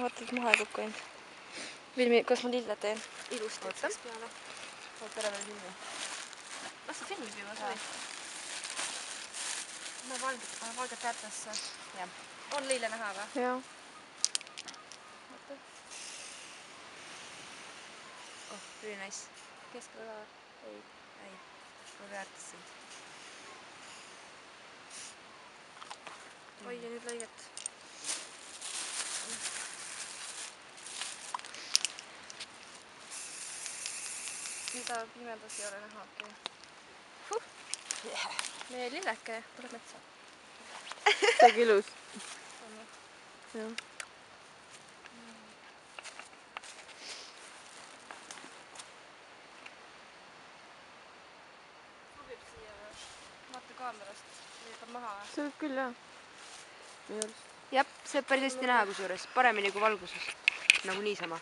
vaata, et maha ei kukku ainult. Vilmi, kas ma lille teen? ilusti Oota. otsast peale. oota ära veel filmi. las ta filmib juba, Jaa. sorry. no valget, valget äärtesse. jah. on lille näha või? jah. oh, really nice. keskel ka või? ei, ei. ma väärtusin. oi, ja nüüd lõiget. Mida pimedas ei ole näha, okei okay. huh.. meie lilleke tuleb metsa. see on ilus. jah. sobib siia või? vaata kaamerast, lükkab maha võib küll jah. minu arust. jah, see on päris hästi näha kusjuures, paremini kui valguses. nagu niisama